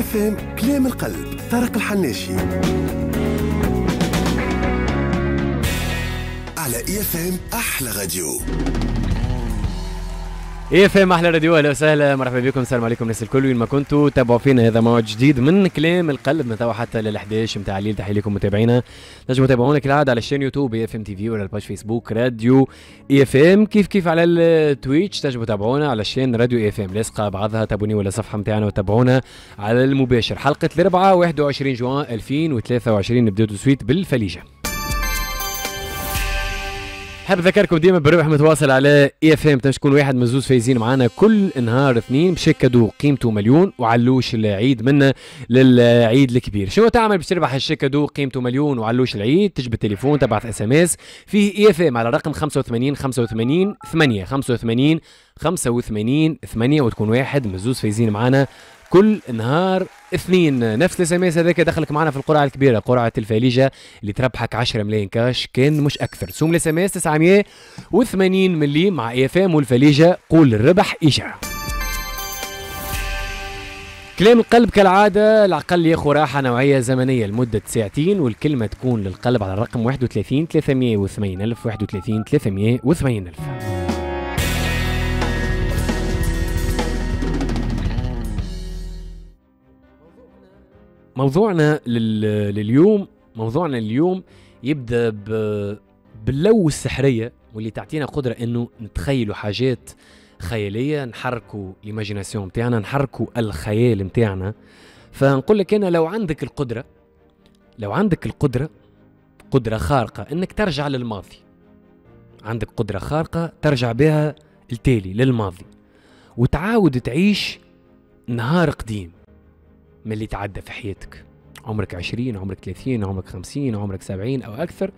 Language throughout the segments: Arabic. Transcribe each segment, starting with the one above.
FM كلام القلب. طارق الحناشي. على IF أحلى راديو. IM أحلى راديو أهلا وسهلا. مرحبا بكم السلام عليكم الناس الكل. وين ما كنتوا تابعوا فينا هذا موعد جديد من كلام القلب من توا حتى لل 11 نتاع الليل. تحية لكم متابعينا. نجموا تتابعونا كالعاده على ال chaîne YouTube FM TV ولا ال page Facebook Radio IFM. كيف كيف على ال Twitch تنجموا تتابعونا على ال chaîne Radio IFM. لاصقه بعضها تابوني ولا صفحة نتاعنا وتابعونا على المباشر. حلقة الأربعاء 21 جوان 2023 نبداو suite بالفليجة. حاب أذكركم ديما بالربح متواصل على IFM تكون واحد من زوز فايزين معنا كل نهار اثنين ب chèque cadeau قيمته مليون وعلوش العيد منا للعيد الكبير. شنو تعمل باش تربح ال chèque cadeau قيمته مليون وعلوش العيد؟ تجبد التليفون تبعث اس ام اس فيه اي اف ام على رقم 85 85 8 85 85 8 وتكون واحد من زوز فايزين معنا كل نهار اثنين. نفس ال SMS هذاك دخلك معنا في القرعة الكبيرة قرعة الفاليجه اللي تربحك 10 ملايين كاش كان مش أكثر. سوم ال SMS 980 ملي مع IFM والفاليجه قول الربح اشاعه كلام القلب كالعادة العقل ياخذ راحة نوعية زمنية لمدة ساعتين والكلمة تكون للقلب على الرقم 31 380 ألف 31 380 ألف. موضوعنا لل... لليوم موضوعنا اليوم يبدأ. باللو السحرية واللي تعطينا قدرة إنه نتخيلوا حاجات خيالية نحركوا ال imagination نتاعنا نحركوا الخيال نتاعنا فنقول لك أنا لو عندك القدرة لو عندك القدرة قدرة خارقة إنك ترجع للماضي. عندك قدرة خارقة ترجع بها التالي للماضي. وتعاود تعيش نهار قديم. من اللي تعدى في حياتك. عمرك عشرين عمرك ثلاثين عمرك خمسين عمرك سبعين أو أكثر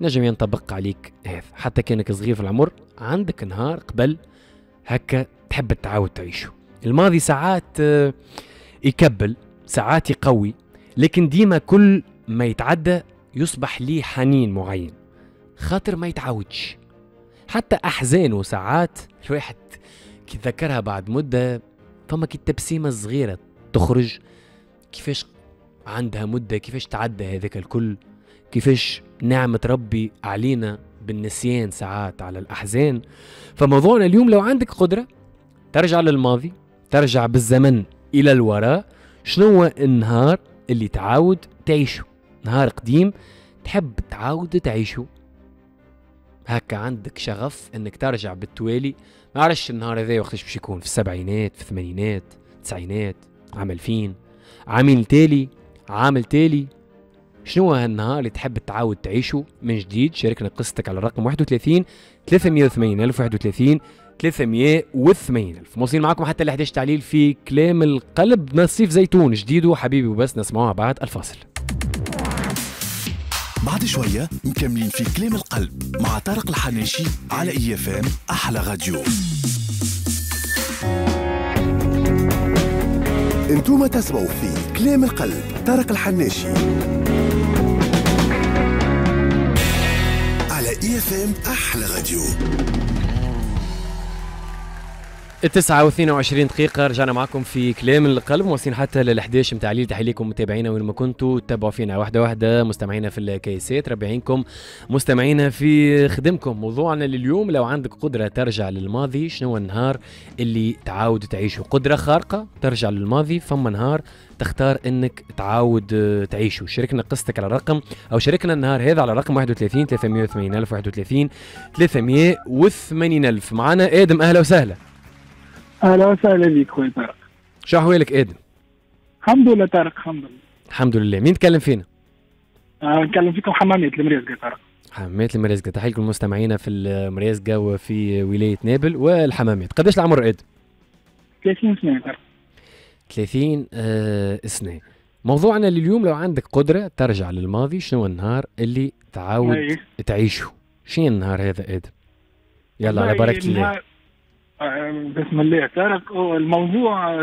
نجم ينطبق عليك هذا. حتى كأنك صغير في العمر عندك نهار قبل هكا تحب تعاود تعيشه. الماضي ساعات يكبل ساعات يقوي لكن ديما كل ما يتعدى يصبح ليه حنين معين. خاطر ما يتعودش حتى أحزانه ساعات الواحد كي بعد مدة فما كي التبسيمة الصغيرة تخرج؟ كيفاش عندها مدة؟ كيفاش تعدى هذاك الكل؟ كيفاش نعمة ربي علينا بالنسيان ساعات على الأحزان؟ فموضوعنا اليوم لو عندك قدرة ترجع للماضي ترجع بالزمن إلى الوراء. شنو النهار اللي تعاود تعيشه؟ نهار قديم تحب تعاود تعيشه. هكا عندك شغف إنك ترجع بالتوالي. ما عرفش النهار هذا وقتاش باش يكون؟ في السبعينات في الثمانينات التسعينات. عام 2000 عامين تالي؟ عامل تالي؟ شنو هالنهار اللي تحب تعاود تعيشه من جديد؟ شاركنا قصتك على الرقم 31 380 ألف 31 380 ألف. موصلين معكم حتى ل 11 تعليل في كلام القلب. نصيف زيتون جديد وحبيبي وبس نسمعوها بعد الفاصل. بعد شوية مكملين في كلام القلب مع طارق الحناشي على IFM أحلى راديو أنتم تسمعوا في كلام القلب طارق الحناشي. على IFM أحلى راديو. التسعة واثنين وعشرين دقيقة رجعنا معكم في كلام القلب واصلين حتى لل 11 متاع الليل تحية لكم متابعينا وين ما كنتوا تتابعوا فينا واحدة واحدة مستمعينا في الكيسات ربعينكم مستمعينا في خدمكم. موضوعنا لليوم لو عندك قدرة ترجع للماضي شنو النهار اللي تعاود تعيشه؟ قدرة خارقة ترجع للماضي فما نهار تختار إنك تعاود تعيشه. شاركنا قصتك على الرقم أو شاركنا النهار هذا على رقم 31 380 ألف 31 380 ألف. معنا آدم أهلا وسهلا. أهلا وسهلا بك خويا طارق. شو أحوالك آدم الحمد لله طارق الحمد لله. الحمد لله. مين تكلم فينا؟ آه، نكلم فيكم حمامية المريزقة طارق. حمامات المريزقة. تحية لكم مستمعينا في المريزقة وفي ولاية نابل والحمامات. قداش العمر آدم 30 سنة طارق. 30 آه سنة. موضوعنا لليوم لو عندك قدرة ترجع للماضي شنو النهار اللي تعاود أي. تعيشه؟ شنو النهار هذا آدم يلا على بركة الله. النهار- آه، بسم الله. هو الموضوع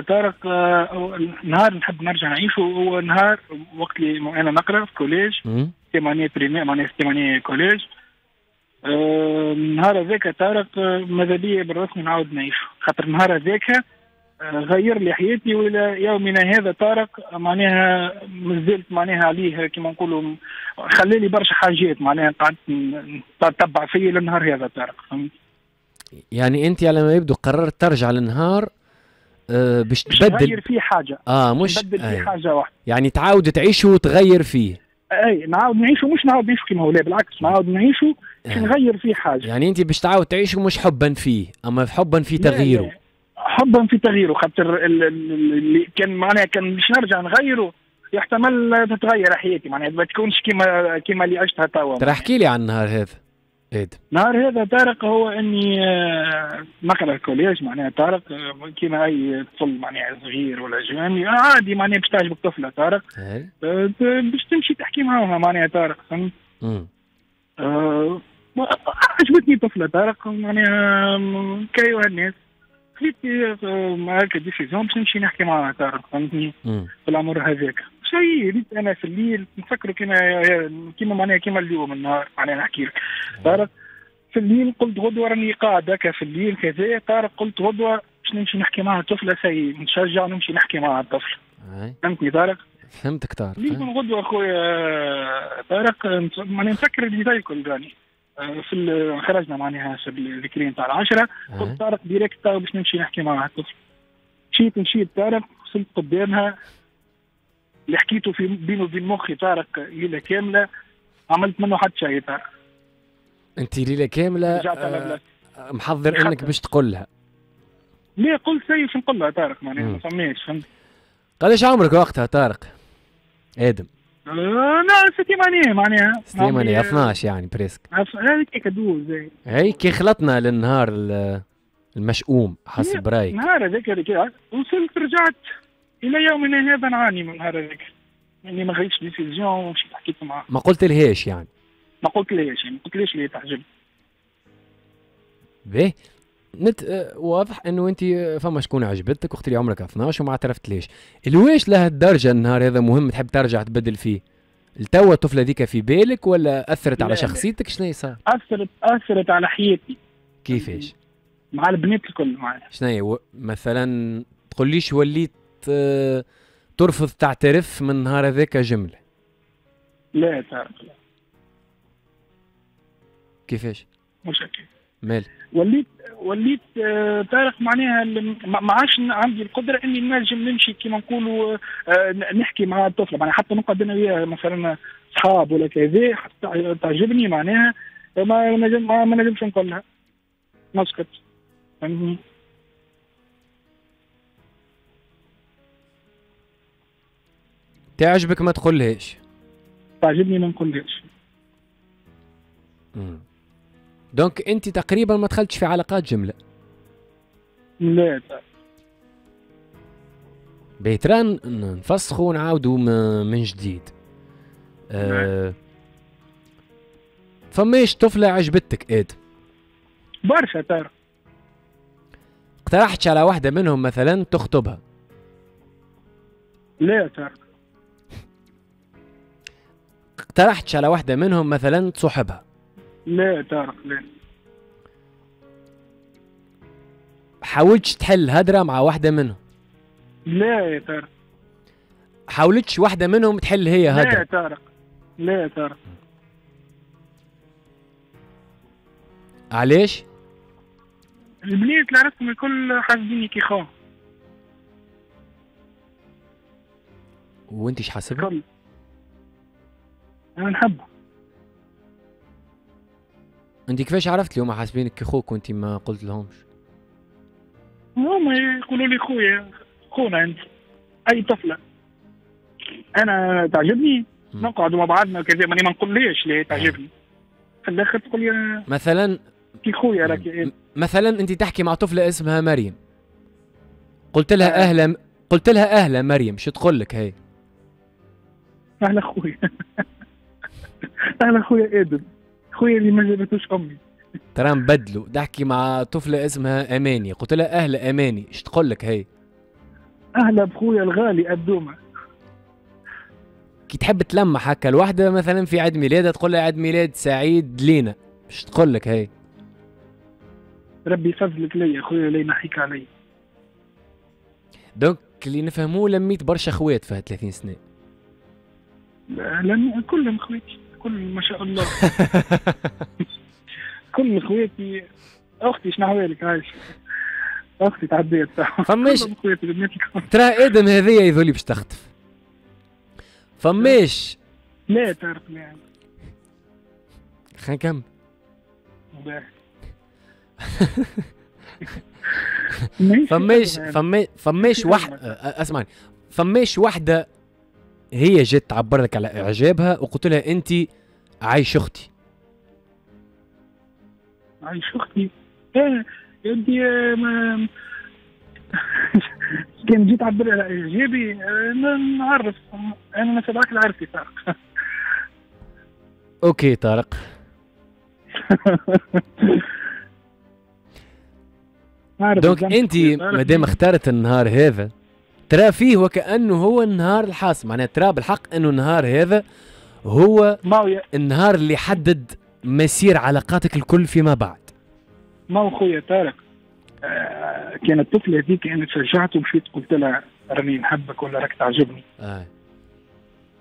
آه، النهار اللي نحب نرجع نعيشه هو نهار وقت اللي أنا نقرأ في collège؟ ثمانية première معناها ثمانية collège آه، النهار هذاك طارق آه، ماذا بيا بالرسمي نعاود نعيشه. خاطر النهار هذاك غير لي حياتي والى يومنا هذا طارق معناها مازلت معناها عليه كما نقولوا خلى لي برشا حاجات معناها قعدت نتبع فيا للنهار هذا طارق فهمت؟ يعني انت على ما يبدو قررت ترجع للنهار آه باش تبدل. نغير فيه حاجة. آه مش نبدل فيه أي. حاجة واحدة. يعني تعاود تعيش وتغير فيه. أي نعاود نعيشه مش نعاود نعيشه كما هو لا بالعكس نعاود نعيشه باش آه. نغير فيه حاجة. يعني انت باش تعاود تعيش مش حبا فيه أما حبا في تغييره. حبا في تغييره خاطر ال- ال- اللي كان معناها كان باش نرجع نغيره يحتمل تتغير حياتي معناها ما تكونش كما كما اللي عشتها توا. ترى احكي لي عن النهار هذا. آدم نهار هذا طارق هو إني آه، نقرأ ال collège معناها طارق آه، كيما أي طفل معناها صغير ولا جواني عادي معناها باش تعجبك طفلة طارق. آه، باش تمشي تحكي معاها معناها طارق فهمت؟ آه، عجبتني طفلة طارق معناها كايوها الناس. خليت آه، هكا décision باش نمشي نحكي معاها طارق فهمتني؟ في العمر هذاك. شيء ريت أنا في الليل نفكر كيما كيما معناها كيما اليوم النهار معناها نحكي لك. طارق في الليل قلت غدوة راني قاعد هكا في الليل كذا. طارق قلت غدوة باش نمشي نحكي معها طفله سي نشجع نمشي نحكي معها الطفل. هاي فهمتني طارق؟ فهمتك اللي من غدوة أخويا طارق نت- معناها نفكر اللي زي الكل راني. آه، في خرجنا معناها في الذكرين تاع العشرة. قلت طارق ديريكت باش نمشي نحكي معها الطفل. مشيت مشيت طارق وصلت قدامها. اللي حكيته في بينه وبين مخي طارق ليلة كاملة عملت منه حتى شيء طارق أنت ليلة كاملة رجعت على آه، محضر. إنك باش تقول لها ليه قلت سي شو نقول لها طارق معناها. ما فماش فهمت؟ قداش عمرك وقتها طارق آدم. آه، لا ستيمانية معناها سليمانية 12 يعني بريسك. هيك دوز زي هي كي خلطنا للنهار ال- المشؤوم حسب رأيك. نهار هذاك وصلت رجعت. إلى يومنا هذا نعاني من نهار هذاك اني ما خديتش ديسيزيون ومشيت حكيت معاه ما قلت لهاش يعني. ما قلت ليش يعني ما قلت ليش ليه تعجبني. باهي. نت آه، واضح إنه أنت فما شكون عجبتك وقت اللي عمرك 12 وما اعترفت ليش الواش لهالدرجه النهار هذا مهم تحب ترجع تبدل فيه؟ التوا الطفلة ذيك في بالك ولا أثرت على. شخصيتك؟ شنو صار؟ اثرت أثرت على حياتي. كيفاش؟ مع البنات الكل معايا. شنو مثلا تقوليش وليت ترفض تعترف من نهار هذاك جملة. لا طارق لا. كيفاش؟ مش هكا مال؟ وليت وليت آه، طارق معناها ال- ما عادش عندي القدرة إني نجم نمشي كيما نقولوا آه، نحكي مع الطفله معناها حتى نقعد أنا وياها مثلا اصحاب ولا كذا حتى تع- تعجبني معناها ما نجم ما ما نجمش نقول لها نسكت. فهمتني؟ تعجبك ما تقولهاش. تعجبني ما نقولهاش. donc انت تقريبا ما دخلتش في علاقات جملة. لا. بيتران نفسخوا ونعاودوا من جديد. أه فماش طفلة عجبتك آد؟ برشا طارق اقترحتش على واحدة منهم مثلا تخطبها. لا طارق اقترحتش على واحدة منهم مثلا تصاحبها لا طارق لا. حاولتش تحل هدرة مع واحدة منهم؟ لا يا طارق حاولتش واحدة منهم تحل هي لا يا طارق لا يا طارق علاش البنات اللي عرفتهم الكل حاسبيني كي خو وانت إيش حاسبها؟ الكل أنا نحبه. أنت كيفاش عرفت اليوم حاسبينك كخوك وأنت ما قلت لهمش؟ هما يقولوا لي خويا خونا أنت أي طفلة. أنا تعجبني. نقعد مع بعضنا وكذا ماني ما نقوليش ليه تعجبني. في الآخر تقول لي مثلا كي خويا راك م- مثلا أنت تحكي مع طفلة اسمها مريم. قلت لها آه. أهلا قلت لها أهلا مريم شو تقول لك هي؟ أهلا خويا. أهلا خويا آدم. خويا اللي ما جابتوش أمي. ترى نبدلوا تحكي مع طفلة اسمها أماني. قلت لها أهلا أماني. شو تقول لك هي؟ أهلا بخويا الغالي الدومه كي تحب تلمح هكا الواحدة مثلا في عيد ميلادها تقول لها عيد ميلاد سعيد لينا. مش تقول لك هي؟ ربي يفضلك ليا خويا لا ينحيك علي. دونك اللي نفهموه لميت برشا خوات في 30 سنة. لأن كلهم خواتي كل ما شاء الله. كل خواتي أختي شنو لك عايش؟ أختي تعديت فماش. ترى آدم هذيا يذولي باش تخطف. فماش؟ لا تعرف يعني خلينا نكمل. فماش. فما فماش في واحد. أسمعني. فماش واحدة هي جت تعبر لك على إعجابها وقلت لها أنت عايش أختي. عايش أختي؟ إيه يدي آه، ما كان جيت تعبر على إعجابي آه، نعرف أنا نتبعك العرفي صار OK طارق. donc أنت مادام اخترت النهار هذا. ترى فيه وكأنه هو النهار الحاسم. معناها ترى بالحق إنه النهار هذا هو ما هو النهار اللي يحدد مسير علاقاتك الكل فيما بعد. ما هو خويا طارق آه، كانت الطفله هذيك أنا تشجعت ومشيت قلت لها راني نحبك ولا راك تعجبني. آه.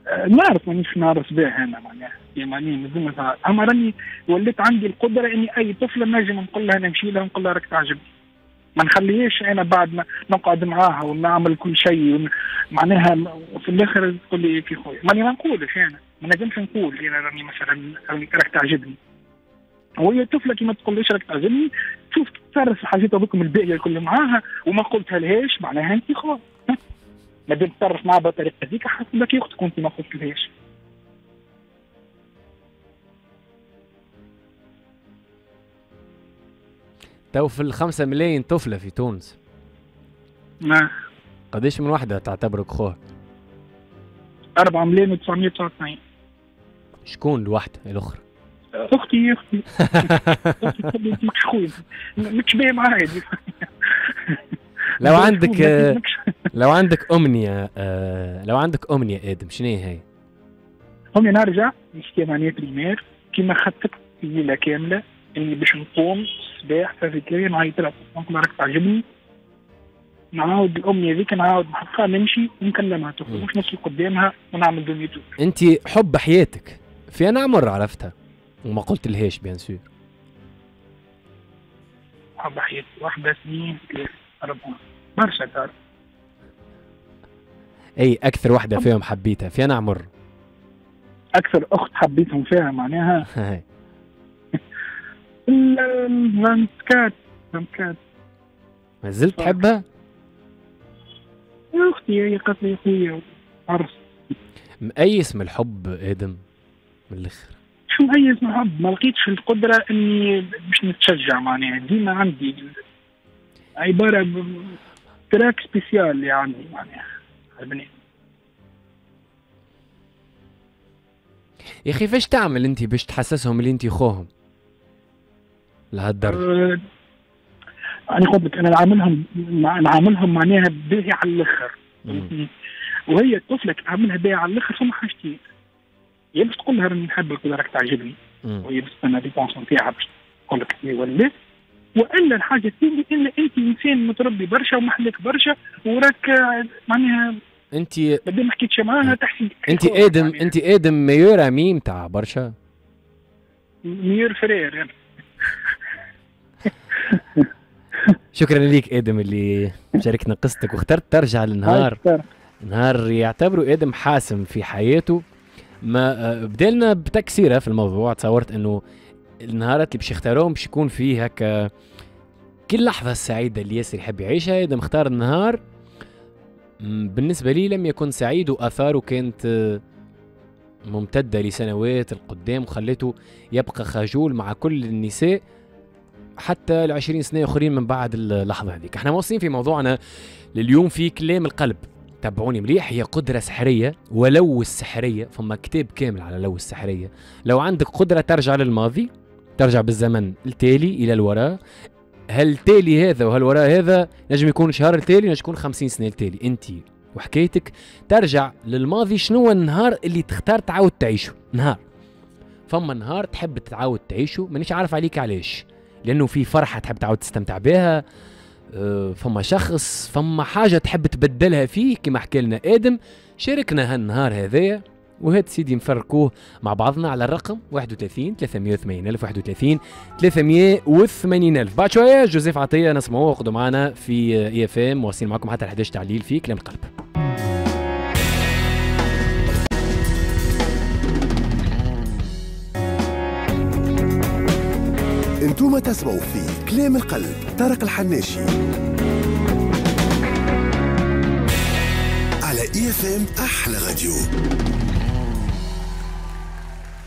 آه، نعرف مانيش نعرف بها أنا معناها. يعني مازال ما- أما راني وليت عندي القدرة إني أي طفلة نجم نقول لها نمشي لها ونقول لها راك تعجبني. ما نخليهاش أنا بعد ما نقعد معاها ونعمل كل شيء ون... معناها في الآخر تقول لي في خويا. ماني ما نقولش أنا. ما نجمش نقول أنا راني مثلا راك تعجبني. وهي الطفله كي ما تقوليش راك تعجبني؟ شوف تصرف الحاجات هذوكم الباقيه الكل معاها وما قلتها لهاش معناها أنت خلاص ما دام تصرف معها بالطريقة هذيك حسب لك أختك وانت ما قلت لهاش تو في الخمسة ملايين طفلة في تونس. ما قديش من واحدة تعتبرك خوها؟ 4 مليون و999 شكون الواحدة الأخرى؟ أختي تحب انت ماكش خويا. ماكش باهي معايا لو عندك آه، لو عندك أمنية آه لو عندك أمنية آدم شنو هي؟ هم نرجع نشتي معناها première كيما خططت ليله كاملة. إني باش نقوم الصباح في فكري نعيط لها نقول لها راك تعجبني نعاود الامنيه ذيك نعاود نحققها نمشي ونكلمها تخرج مم. مش نمشي قدامها ونعمل دنيتو أنت حب حياتك في أنا عمر عرفتها وما قلت لهاش bien sûr. حب حياتي واحدة اثنين ثلاثة أربعة. برشا دار أي أكثر واحدة فيهم حبيتها في أنا عمر أكثر أخت حبيتهم فيها معناها. ال- الفانتكات فانتكات ما زلت تحبها؟ يا أختي هي قالت لي خويا عرس. مأيس من الحب آدم؟ من الآخر. شو مميز من الحب؟ ما لقيتش القدرة إني باش نتشجع معناها. ديما عندي عبارة ب- تراك سبيسيال اللي عندي معناها. البنات يا أخي فاش تعمل أنت باش تحسسهم اللي أنت خوهم؟ لهالدرجة. أه، أنا قلت لك أنا نعاملهم نعاملهم معناها باهي على الآخر. وهي الطفلة كي تعاملها باهي على الآخر فما حاجتين يا باش تقول لها راني نحبك ولا راك تعجبني. وهي بتستنى des réponses تاعها باش تقول لك إيه ولا وإلا الحاجة الثانية ان أنت إنسان متربي برشا ومحلك برشا وراك آه، معناها بدل ما حكيتش معاها تحسي أنت آدم أنت آدم meilleur ami تاع برشا. meilleur frère يعني. شكرا ليك آدم اللي شاركنا قصتك. واخترت ترجع للنهار. هاي نهار يعتبره آدم حاسم في حياته. ما آه، بدلنا بتكسيرة في الموضوع. تصورت إنه النهارات اللي باش يختاروهم باش يكون فيه هكا كل اللحظة السعيدة اللي ياسر يحب يعيشها. آدم اختار النهار. بالنسبة لي لم يكن سعيد وآثاره كانت آه، ممتدة لسنوات القدام وخلته يبقى خجول مع كل النساء. حتى العشرين سنة أخرين من بعد اللحظة هذيك. إحنا واصلين في موضوعنا لليوم في كلام القلب. تابعوني مليح؟ هي قدرة سحرية ولو السحرية فما كتاب كامل على لو السحرية. لو عندك قدرة ترجع للماضي ترجع بالزمن التالي إلى الوراء. هالتالي هذا وهالوراء هذا؟ نجم يكون شهر التالي نجم يكون خمسين سنة التالي. أنت وحكايتك ترجع للماضي شنو النهار اللي تختار تعاود تعيشه؟ نهار. فما نهار تحب تعاود تعيشه؟ مانيش عارف عليك علاش. لأنه في فرحة تحب تعاود تستمتع بها آه، فما شخص فما حاجة تحب تبدلها فيه كما حكى لنا آدم شاركنا هالنهار هذايا وهذا سيدي نفرقوه مع بعضنا على الرقم 31 380 ألف 31 380 ألف. بعد شوية جوزيف عطية نسمعوه خذوا معنا في إي إف إم واصلين معكم حتى 11 تعليل في كلام القلب. أنتم تسمعوا في كلام القلب طارق الحناشي. على IFM أحلى راديو.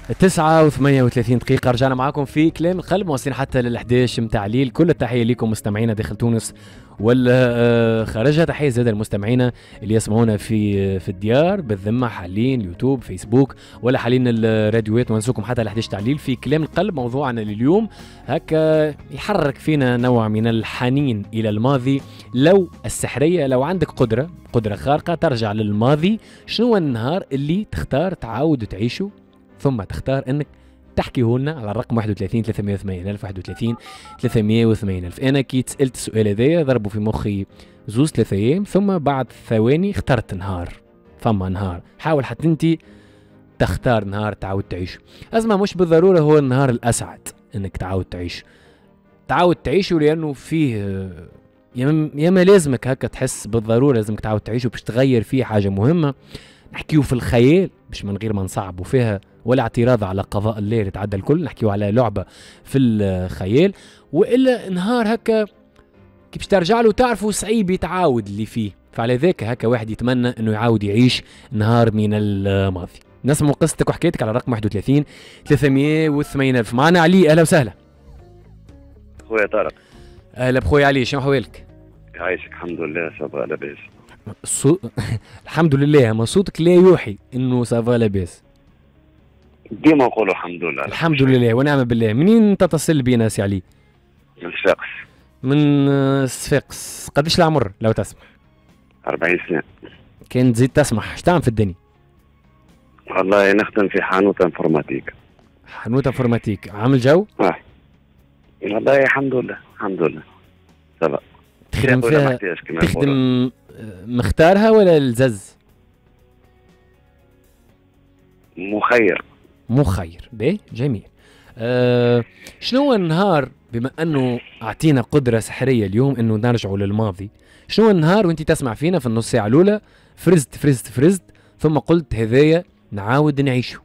التسعة وثمانية وثلاثين دقيقة رجعنا معاكم في كلام القلب واصلين حتى لل 11 متاع الليل. كل التحية لكم مستمعينا داخل تونس ولا خارجها تحية زاد المستمعين اللي يسمعونا في في الديار بالذمة حالين YouTube Facebook ولا حالين الراديوات. ونسوكم حتى ل 11 تعليل في كلام القلب. موضوعنا لليوم هكا يحرك فينا نوع من الحنين إلى الماضي. لو السحرية لو عندك قدرة قدرة خارقة ترجع للماضي. شنو النهار اللي تختار تعاود تعيشه؟ ثم تختار إنك تحكيه لنا على الرقم 31 380 ألف 31 380 ألف. أنا كي سألت السؤال هذايا ضربوا في مخي زوز ثلاثة أيام ثم بعد ثواني اخترت نهار. فما نهار. حاول حتى أنت تختار نهار تعاود تعيش. أزمة مش بالضرورة هو النهار الأسعد أنك تعاود تعيش. تعاود تعيشه لأنه فيه يا ما لازمك هكا تحس بالضرورة لازمك تعاود تعيشه باش تغير فيه حاجة مهمة. نحكيو في الخيال باش من غير ما نصعبوا فيها. ولا اعتراض على قضاء الليل اللي تعدى الكل. نحكيو على لعبة في الخيال. وإلا نهار هكا كي باش ترجع له تعرفوا صعيب يتعاود اللي فيه. فعلى ذاك هكا واحد يتمنى إنه يعاود يعيش نهار من الماضي. نسمع قصتك وحكايتك على رقم 31 380 ألف. معنا علي أهلا وسهلا. خويا طارق. أهلا بخويا علي شنو حوالك؟ عايشك الحمد لله ça va لاباس. الحمد لله ما صوتك لا يوحي إنه ça va لاباس. ديما نقولوا الحمد لله. الحمد لله ونعم بالله. منين تتصل بينا سي علي؟ من الشخص من صفاقس قديش العمر لو تسمح؟ 40 سنة. كان تزيد تسمح. إيش تعمل في الدنيا؟ والله نخدم في حانوت informatique. حنوت informatique. عامل جو؟ آه. والله الحمد لله. الحمد لله. ça va تخدم فيها. تخدم مختارها ولا بالزز مخير. مخير باهي جميل. أه شنو هو النهار؟ بما أنه أعطينا قدرة سحرية اليوم إنه نرجعوا للماضي شنو هو النهار وأنت تسمع فينا في النص ساعة الأولى؟ فرزت فرزت فرزت ثم قلت هذايا نعاود نعيشه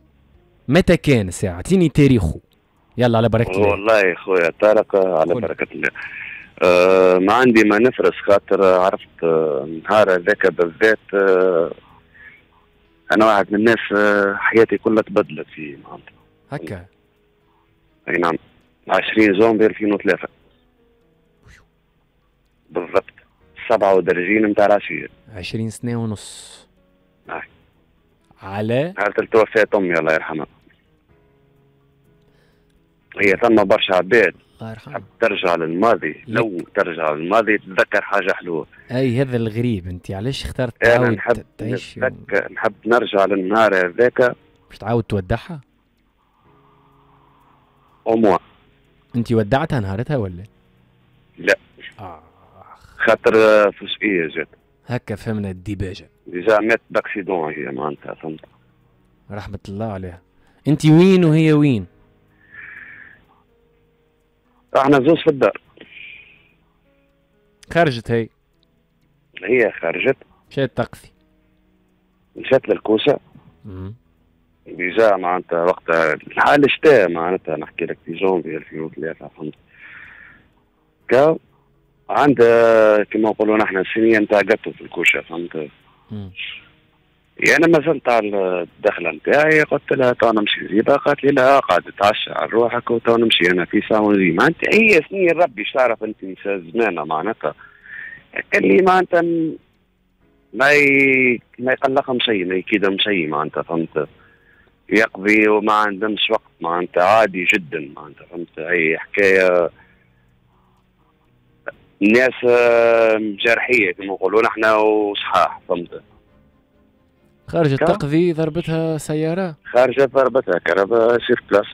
متى كان الساعة؟ أعطيني تاريخه. يلا على بركة الله. والله خويا طارق على. بركة الله. آه ما عندي ما نفرس خاطر عرفت آه، النهار هذاك بالذات آه أنا واحد من الناس آه حياتي كلها تبدلت فيه معناتها هكا. أي نعم. 20 زومبي 2003 بالضبط. سبعة ودرجين نتاع العشية. 20 سنة ونص. نعم. على؟ عرفت توفيت امي الله يرحمها هي ثم برشا عباد. الله يرحمه ترجع للماضي. لو ترجع للماضي تتذكر حاجة حلوة. أي هذا الغريب أنت. علاش اخترت تعاود نحب تعيش؟ نتذكر نحب نرجع للنهار هذاك. باش تعاود تودعها؟ أو أنت ودعتها نهارتها ولا؟ لا. آه. خاطر فجئية جات. هكا فهمنا الديباجة. déjà مات ب accident هي معناتها فهمت؟ رحمة الله عليها. أنت وين وهي وين؟ إحنا زوز في الدار. خرجت هي؟ هي خرجت مشات تقضي مشات للكوشة. مم. déjà معناتها وقتها الحال شتاء معناتها نحكي لك في جونفي 2003 فهمت؟ كا عندها كما نقولوا نحن الصينية نتاع جاتو في الكوشة فهمت. يعني ما زلت على الدخلة نتاعي قلت لها تو نمشي نزيدها قالت لي لا قاعد تتعشى على روحك وتو نمشي. أنا في ساعة ونزيد معناتها هي سنين ربي تعرف أنت نساء زمانة معناتها. قال لي معناتها ما ي... ما يقلقهم شيء ما يكيدهم شيء معناتها فهمت؟ يقضي وما عندهمش وقت معناتها عادي جدا معناتها فهمت؟ هي حكاية. الناس آه، جرحية كما نقولوا نحن وصحاح فهمت؟ كا؟ تقضي ضربتها سيارة. خارجة ضربتها كهرباء سير بلاس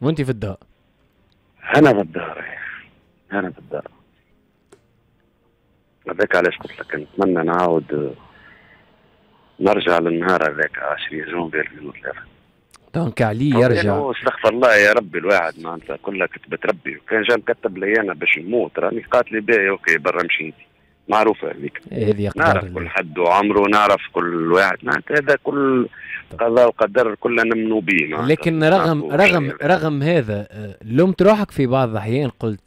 وانت في الدار. أنا في الدار أنا في الدار. هذاك علاش قلت لك نتمنى نعاود نرجع للنهار هذاك 20 جونفي 2003 donc علي يرجع. استغفر الله يا ربي الواحد معناتها كلها كتبت ربي. وكان جا مكتب لي أنا باش نموت راني قالت لي باهي OK برا مشيت معروفة هذيك. هذه نعرف كل حد وعمره نعرف كل واحد. معناتها هذا كل قضاء وقدر كلنا نمنوا به لكن رغم رغم رغم هذا آه، لومت روحك في بعض الأحيان قلت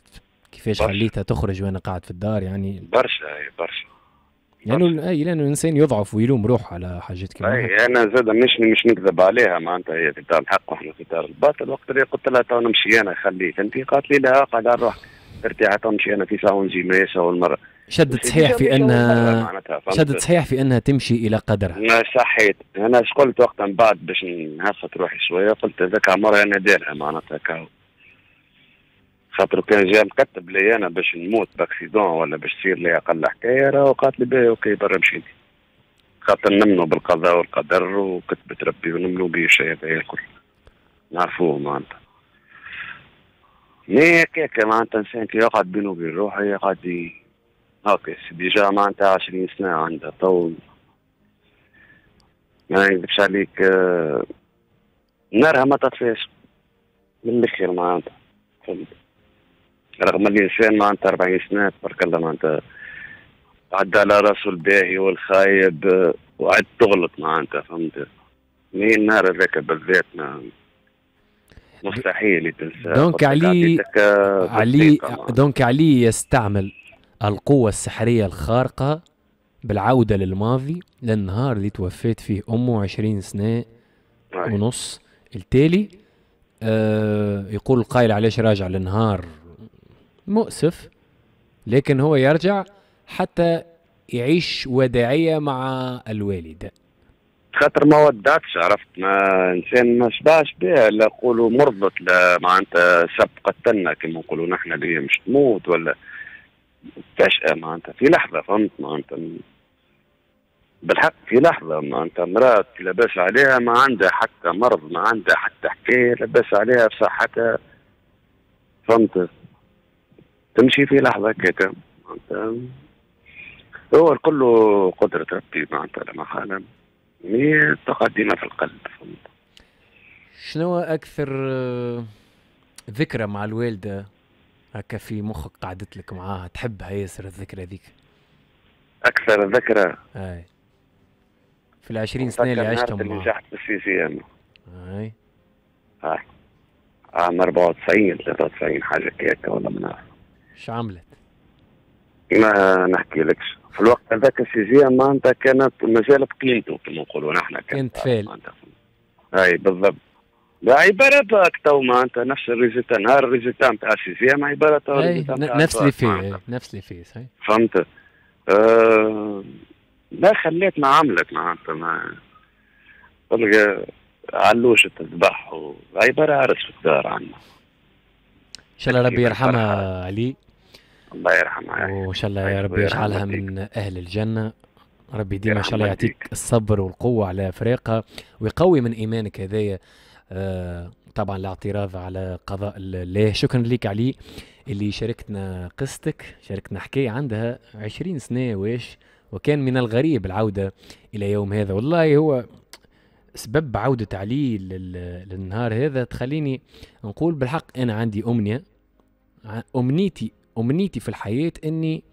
كيفاش خليتها تخرج وأنا قاعد في الدار؟ يعني برشا برشا. يعني أي لأنه الإنسان يضعف ويلوم روحه على حاجات كما اي أنا زاد مش مش نكذب عليها. معناتها هي في دار الحق وإحنا في دار الباطل. وقت اللي قلت لها تو نمشي أنا خليك أنت قالت لي لا قاعد نروح ارتاح تو نمشي أنا في ساعة ونجي ماشى اول شدت صحيح في انها شدت صحيح في أنها تمشي إلى قدرها. صحيت. أنا اش قلت وقتا بعد باش نهفت روحي شوية قلت هذاك عمرها أنا دارها معناتها كهو. خاطر كان جا مكتب لي أنا باش نموت ب accident ولا باش تصير لي أقل حكاية راه قالت لي باهي OK برا مشيتي خاطر نمنوا بالقضاء والقدر وكتبت ربي ونمنوا به الشيء هذا الكل. نعرفوه معناتها. mais هكاك معناتها إنسان كي يقعد بينه وبين روحه يقعد هاكا déjà معناتها عشرين سنة عندها طول. ما نكذبش عليك آه، نارها ما تطفيش. من الآخر معناتها. فهمت رغم الإنسان معناتها 40 سنة تبارك الله معناتها عدى على راسه الباهي والخايب وعد تغلط معناتها فهمت؟ mais النهار هذاك بالذات؟ مستحيل تنسى donc علي علي دونك علي يستعمل. القوة السحرية الخارقة بالعودة للماضي للنهار اللي توفيت فيه أمه عشرين سنة ونص. التالي آه يقول القائل علاش راجع للنهار مؤسف لكن هو يرجع حتى يعيش وداعية مع الوالدة خاطر ما ودعتش عرفت؟ ما إنسان ما شبعش بها لا نقولوا مرضت لا معناتها سب قتلنا كما نقولوا نحن اللي مش تموت ولا فجأة معناتها في لحظة فهمت معناتها بالحق في لحظة معناتها مرات لاباس عليها ما عندها حتى مرض ما عندها حتى حكاية لاباس عليها بصحتها فهمت؟ تمشي في لحظة هكاك هو الكل قدرة ربي معناتها لا محالة. مي تقدم في القلب فهمت؟ شنو أكثر آه، ذكرى مع الوالدة؟ هكا في مخك قعدت لك معاها تحبها ياسر الذكرى ذيك؟ أكثر ذكرى أي. في العشرين سنة اللي عشتهم اللي نجحت بالسي أنا أي. هاي عام 94 93 حاجة هكا ولا من إيش عملت؟ ما نحكي لكش. في الوقت هذاك ال sixième معناتها كانت مازالت قيمته كما نقولوا نحن. كانت valeur أي بالضبط. عبارة تو معناتها نفس ال résultat نهار ال résultat نتاع ال sixième ما عبارة نفس اللي فيه نفس اللي فيه صحيح. فهمت؟ آه لا خليتنا عملت معناتها ما تلقى علوش تذبح عبارة عرس في الدار عنا. إن شاء الله ربي يرحمها علي الله يرحمها وإن شاء الله يا رب يجعلها من أهل الجنة. ربي ديما إن شاء الله يعطيك الصبر والقوة على فريقها ويقوي من إيمانك هذايا. طبعا الاعتراض على قضاء الله شكرا لك علي اللي شاركتنا قصتك شاركتنا حكاية عندها عشرين سنة واش وكان من الغريب العودة إلى يوم هذا. والله هو سبب عودة علي للنهار هذا. تخليني نقول بالحق أنا عندي أمنية أمنيتي أمنيتي في الحياة إني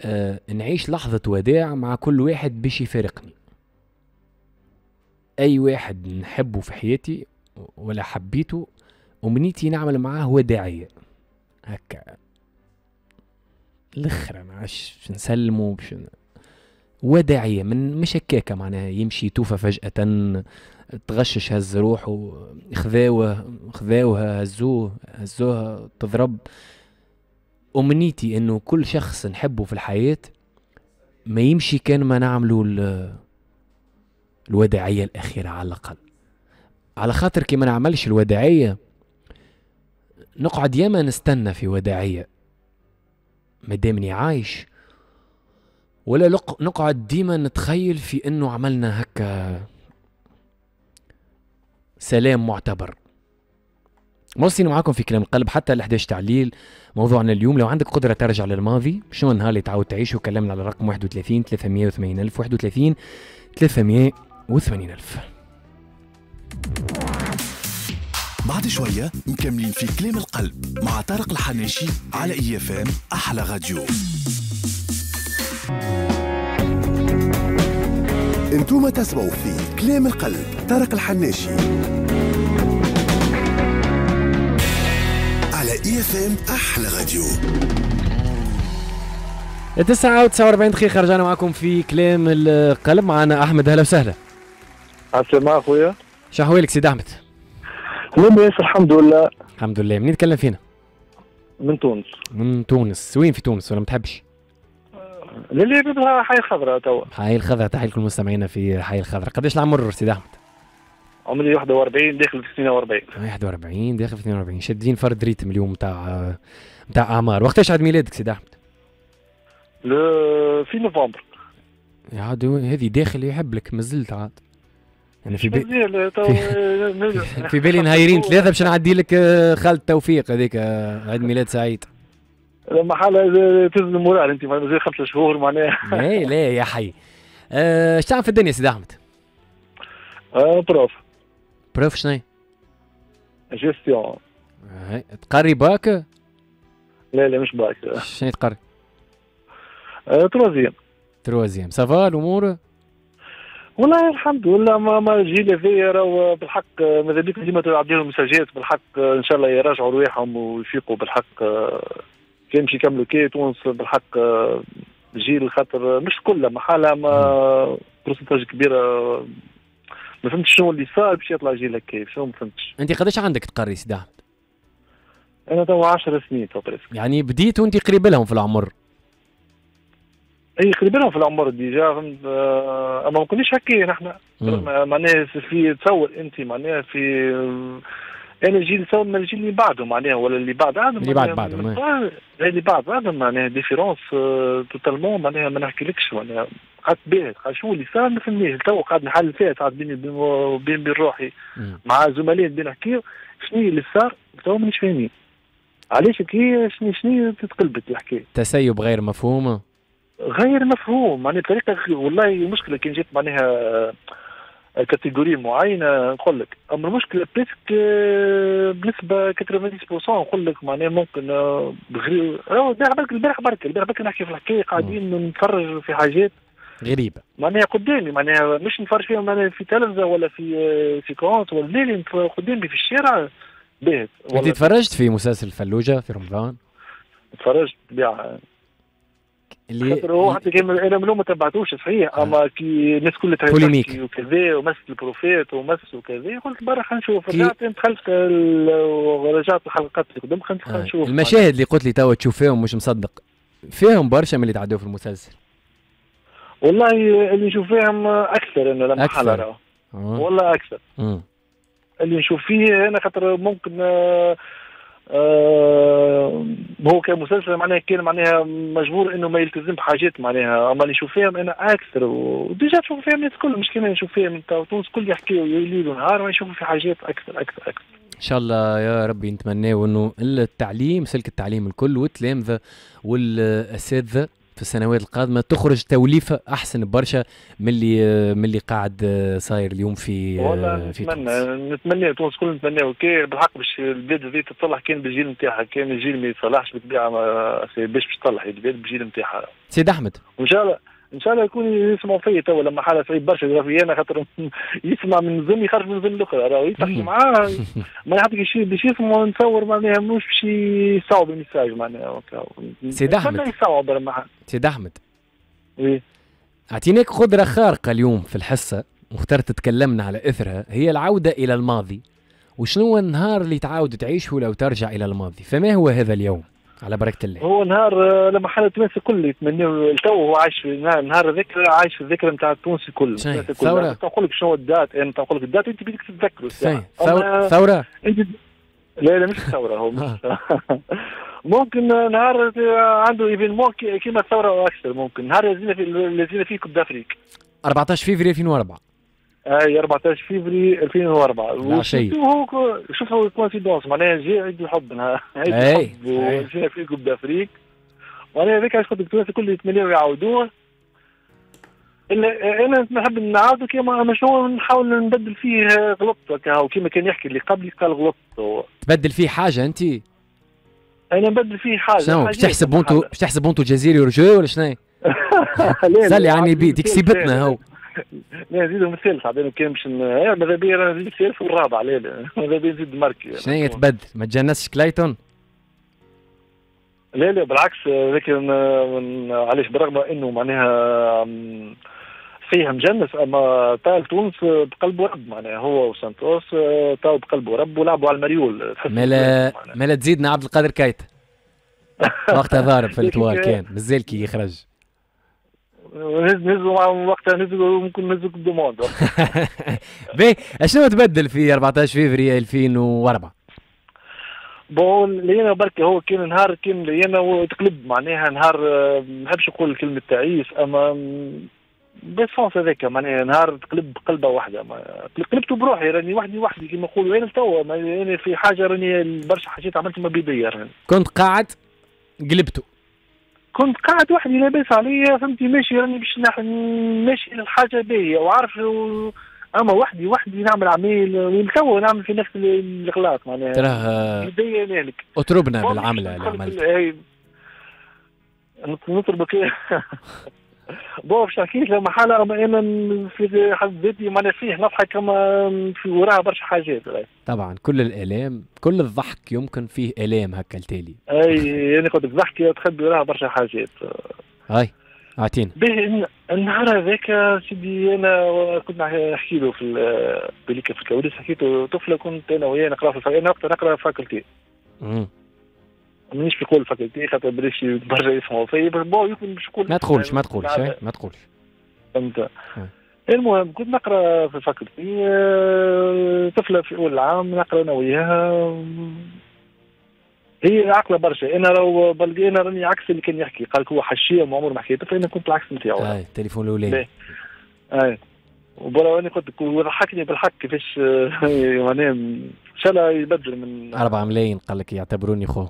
آه نعيش لحظة وداع مع كل واحد باش يفارقني. أي واحد نحبه في حياتي ولا حبيته أمنيتي نعمل معاه وداعية هكا. الآخر ما عادش نسلمه باش وداعية من مش هكاكا معناها. يمشي توفى فجأة تغشش هز روحه خذاوه خذاوها هزوه هزوها تضرب. أمنيتي إنه كل شخص نحبه في الحياة ما يمشي كان ما نعملوا الوداعية الأخيرة على الأقل. على خاطر كي ما نعملش الوداعية نقعد ياما نستنى في وداعية. مادامني عايش ولا نقعد ديما نتخيل في إنه عملنا هكا سلام معتبر. موصلين معاكم في كلام القلب حتى ال 11 تعليل موضوعنا اليوم. لو عندك قدرة ترجع للماضي شنو النهار اللي تعود تعيشه كلمنا على الرقم 31 380 ألف 31 380 ألف. بعد شوية مكملين في كلام القلب مع طارق الحناشي على IFM أحلى راديو. أنتم تسمعوا في كلام القلب طارق الحناشي على IFM أحلى راديو. التسعة وتسعة وأربعين دقيقة رجعنا معكم في كلام القلب. معنا أحمد أهلا وسهلا. السلام أخويا. شو أحوالك سيد أحمد. لاباس الحمد لله. الحمد لله. منين تكلم فينا؟ من تونس. من تونس. وين في تونس ولا ما تحبش؟ للي بدها حي خضراء توا. حي الخضراء تحية لكل مستمعينا في حي الخضراء قداش العمر سيد أحمد؟ عمري 41 داخل في 42 41 داخل في 42 شادين فرد rythme اليوم نتاع نتاع أعمار. وقتاش عيد ميلادك سيد أحمد؟ ل- في نوفمبر. يا عاد هذه داخل يحب لك مازلت عاد. يعني في تو في بالي نهايرين ثلاثة باش نعدي لك آه، خالد توفيق هذيك آه، عيد ميلاد سعيد. لما حالة تزن ال moral أنت مازال خمسة شهور معناها. لا لا يا حي. آه، إيش تعمل في الدنيا سيد أحمد؟ آه، prof. prof شنو جيستيون تقري باك؟ لا لا مش باك. شنو تقري؟ آه، troisième troisième ça va الأمور؟ والله الحمد لله ما ما الجيل هذايا راهو بالحق ماذا بيك؟ ديما تعطيهم مساجات بالحق إن شاء الله يراجعوا رواحهم ويفيقوا بالحق كان باش يكملوا كي تونس بالحق جيل خاطر مش كله محالة ما pourcentage كبيرة. ما فهمتش شنو اللي صار باش يطلع جيل هكا شنو ما فهمتش. أنت قداش عندك تقري احمد؟ أنا توا 10 سنين تو يعني بديت وأنت قريب لهم في العمر. اي قريب لهم في العمر déjà فهمت؟ آه، أما ما كناش هكا نحن. معناها في تصور أنت معناها في أنا الجيل تصور من الجيل اللي بعده معناها ولا اللي بعد بعدهم اللي بعد بعدهم، اللي بعد بعدهم معناها différence totalement معناها ما نحكيلكش معناها قعدت باهت شو اللي صار ما فهمنيش تو قاعد نحل فيها ساعات بيني وبين بين روحي. مع زملاء بين نحكيو شنو اللي صار؟ تو مانيش فاهمين. علاش؟ كي شنو شنو تتقلبت الحكاية؟ تسيب غير مفهوم غير مفهوم. معناها غ- والله المشكلة كان جات معناها آه، catégorie معينة نقول لك. أما المشكلة presque آه، بنسبة 90% نقول لك معناها ممكن آه، بغير راهو البارح برك البارح برك البارح برك نحكي في الحكاية قاعدين نتفرج في حاجات. غريبة. معناها قدامي معناها مش نتفرج فيها معناها في تلفزة ولا في آه، في compte ولا لا لا نتف- قدامي في الشارع باهت أنت تفرجت في مسلسل فلوجة في رمضان؟ تفرجت بالطبيعه اللي خاطر هو حتى كان أنا منهم ما تبعتوش صحيح آه. أما كي الناس كلها polémique. وكذا ومس البروفات ومس وكذا قلت برا خلينا نشوف رجعت دخلت ورجعت الحلقات اللي قدام خلينا آه. نشوف المشاهد اللي قلت لي توا تشوف فيهم مش مصدق فيهم برشا من اللي تعدوا في المسلسل والله اللي نشوف فيهم أكثر انه لما. حلا آه. والله أكثر مم. اللي نشوف فيه أنا خاطر ممكن آه آه هو كمسلسل معناها كان معناها مجبور إنه ما يلتزم بحاجات معناها. أما اللي نشوف فيهم أنا أكثر وديجا نشوف فيهم الناس كل مش كما نشوف فيهم تونس كل يحكيوا ليل ونهار ما يشوفوا في حاجات أكثر أكثر أكثر. إن شاء الله يا ربي نتمناو إنه التعليم سلك التعليم الكل والتلامذة والاساتذه في السنوات القادمة تخرج توليفة أحسن برشا من اللي من اللي قاعد صاير اليوم في والله في نتمنى تونس. نتمنى تونس كل نتمنى. كي بالحق باش البلاد هذه تتصلح كان بالجيل نتاعها كان الجيل ما يتصلحش بالطبيعة باش باش تصلح البلاد بالجيل نتاعها. سيد أحمد. وإن شاء الله إن شاء الله يكون يسمعوا فيا توا لما حالة صعيب برشا في أنا خاطر يسمع من وذن يخرج من وذن الأخرى راه يتحكي معاه ما حتى شي باش يسمع نتصور معناها مش باش يصاوب ال message معناها. سيد. نتمنى يصاوب لما سيد أحمد. إيه. أعطيناك قدره خارقة اليوم في الحصة واخترت تكلمنا على إثرها هي العودة إلى الماضي. وشنو هو النهار اللي تعاود تعيشه لو ترجع إلى الماضي؟ فما هو هذا اليوم؟ على بركة الله. هو نهار آه، لما حال التونسي الكل يتمنوا التو هو عايش في نهار- الذكرى عايش في الذكرى نتاع التونسي؟ الناس الكل. ثورة؟ نقول لك شنو الدات أنا نقول لك الدات انت بدك فين الساعة. ثورة. ثورة. انت لا لا مش ثورة هو مش ممكن نهار عنده événement كيما الثوره وأكثر ممكن. نهار اللي هزينا في اللي هزينا فيه Coupe d'Afrique. 14 فيفري 2004 اي 14 فيفري 2004 العشية. هو شوفوا coïncidence معناها جاي عيد الحب. عيد أي. الحب. وجينا في Coupe d'Afrique. وأنا هذاك علاش قلت لك التوانسه كل يتمنوا يعاودوه. الا أنا نحب نعاودو كيما مشروع نحاول نبدل فيه غلط وكيما كان يحكي اللي قبلي قال غلط هو. تبدل فيه حاجة أنت؟ أنا نبدل فيه حاجة. شنو؟ باش تحسب محل. باش تحسب بونتو الجزيري ورجو ولا شنو؟ يعني عادي، بي ديك سيبتنا. هو. لا نزيدو مثال بعدين كان باش آه، ماذا بيا أنا نزيد الثالث والرابع لا لا ماذا بيا نزيد ماركي شنو هي تبدل؟ ما تجنسش كلايتون؟ لا لا بالعكس لكن من علاش برغم إنه معناها فيها مجنس أما تاع تونس بقلب ورب معناها هو وسانتوس تاو بقلب ورب ولعبوا على المريول. مالا. مالا تزيدنا عبد القادر كايتا وقتها ضارب في كان- كان مازال كي يخرج. نهز نهزوا وقتها نهزوا ممكن نهزوا du monde باهي شنو تبدل في 14 فيفري 2004 bon لينا بركة هو كان نهار كان لينا تقلب معناها نهار آه، ما نحبش نقول كلمة تعيس أما بالسونس هذاك معناها نهار تقلب قلبة واحدة. ما قلبت بروحي راني وحدي وحدي كما نقولوا. أنا توا أنا في حاجة راني برشا حاجات عملتهم بيديا راني كنت قاعد قلبته. كنت قاعد وحدي لاباس عليا فهمتي؟ ماشي راني باش ماشي للحاجة باهية وعارف و- أما وحدي وحدي نعمل عميل ولتوا نعمل في نفس الاغلاط معناها. تراه بيديا هنالك اتربنا بون بالعمله اللي ندخل عملت بال- هاي- نط- نطلبك bon باش نحكي لك لما حالة أما أنا في حد ذاتي معناها فيه نضحك كما في وراها برشا حاجات. طبعا كل الالام كل الضحك يمكن فيه الام هكا التالي أي أنا قلت لك ضحكي تخبي وراها برشا حاجات هاي اعطينا باهي الن- النهار هذاك سيدي أنا كنت نحكي له قبيلك في الكواليس حكيته طفلة كنت أنا وياه نقرأ في أنا وقتها نقرأ faculté. مانيش نقول faculté خاطر بلاش برشا يسمعوا فيا بس bon يمكن باش نقول ما تقولش ما تقولش هاي، ما تقولش. فهمت؟ المهم كنت نقرا في ال faculté آه، طفلة في أول العام نقرا أنا وياها. هي عاقلة برشا. أنا لو بلقي أنا راني عكس اللي كان يحكي. قال هو حشية ما عمره ما حكيت فأنا كنت العكس نتاعو. هاي التليفون الأولاني. اي وبرا أنا قلت لك وضحكني بالحق كيفاش آه، معناها ان شاء الله يبدل من 4 ملايين قال لك يعتبروني خو.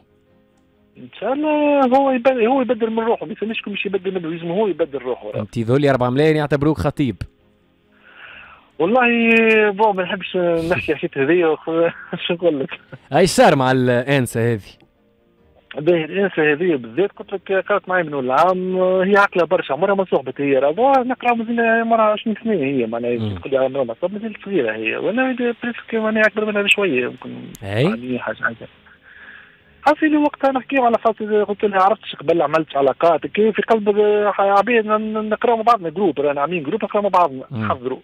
إن شاء الله هو يبدل هو يبدل من روحه. ما يسميش مش يبدل منه لازم هو يبدل روحه. انت ذولي 4 ملايين يعتبروك خطيب. والله بون ما نحبش نحكي حكايه هذيا شو نقول لك؟ هاي صار مع الآنسة هذه؟ باهي الآنسة هذه بالذات قلت لك قرأت معي من العام. هي عاقلة برشا عمرها ما صحبت هي. راه نقرأ مازال عمرها 20 سنة هي. معناها. تقول لي عمرها ما صحبت مازال صغيرة هي. وأنا presque معناها أكبر منها بشوية. يمكن هاي يعني حاجة حاجة. حسي لي وقتها نحكي على خاطر قلت لها عرفتش قبل عملت علاقات كي في قلب عبيد نقرا مع بعضنا groupe رانا عاملين groupe نقرا مع بعضنا. نحضروا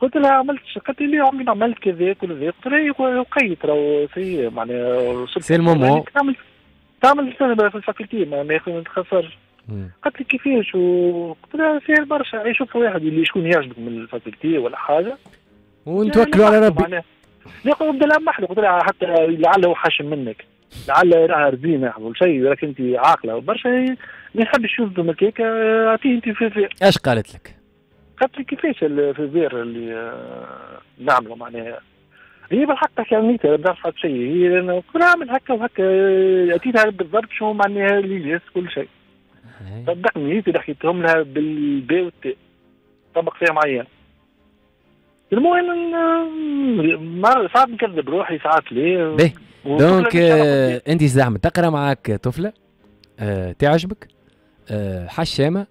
قلت لها عملت قالت لي عمري ما عملت كذا كل ذا قلت لها وقيت راهو c'est معناها c'est le moment. تعمل تعمل سنة في ال faculté ما تخسرش. قالت لي كيفاش وقلت لها سير برشا يشوف واحد اللي شكون يعجبك من ال faculté ولا حاجة ونتوكلوا على ربي معناها. لا قلت بدل لمح له قلت لها حتى لعله حاشم منك لعل راها رزينه ولا شيء ولكن انت عاقلة برشا ما يحبش يصدم هكاك أعطيه أنت في في اش قالت لك؟ قالت لي كيفاش في الزير اللي آه، نعمله معناها. هي بالحق تحكي عن نيتها ما حتى شيء. هي أنا كل نعمل هكا وهكا اتيتها بالضبط شو معناها اللي كل شيء. هاي. صدقني نيتي حكيتهم لها بالباء والتاء طبق فيها معين. المهم آه، مرة ساعات نكذب روحي ساعات ليه donc اللي آه، انت زعما تقرا معك طفلة آه، تعجبك آه، حشامة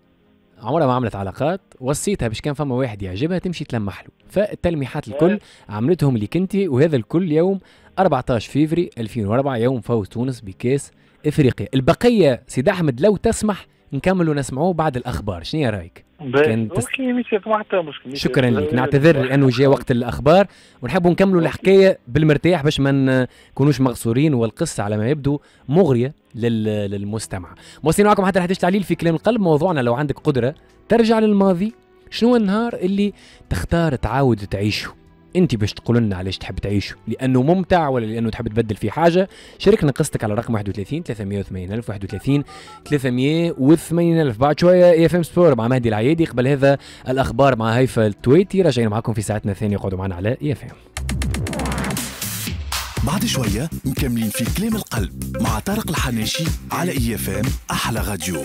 عمرها ما عملت علاقات وصيتها باش كان فما واحد يعجبها تمشي تلمح له. فالتلميحات الكل عملتهم لك أنت وهذا الكل يوم 14 فيفري 2004 يوم فوز تونس بكاس إفريقيا. البقية سيد أحمد لو تسمح نكملوا نسمعوه بعد الأخبار. شنو رأيك؟ باهي. كان تس- أوكي مش ما حتى مشكل شكرا لك نعتذر لأنه جاء وقت الأخبار. ونحبوا نكملوا الحكاية بالمرتاح باش ما نكونوش مغصورين والقصة على ما يبدو مغرية لل- للمستمع. موصلين معكم حتى 11 تعليل في كلام القلب. موضوعنا لو عندك قدرة ترجع للماضي. شنو النهار اللي تختار تعاود تعيشه؟ انت باش تقول لنا علاش تحب تعيشه لأنه ممتع ولا لأنه تحب تبدل فيه حاجة شاركنا قصتك على رقم 31 380 ألف 31 380 ألف. بعد شوية IFM sport مع مهدي العيادي. قبل هذا الأخبار مع هيفا التويتي. راجعين معكم في ساعتنا الثانية. قعدوا معنا على IFM بعد شوية مكملين في كلام القلب مع طارق الحناشي على IFM أحلى راديو.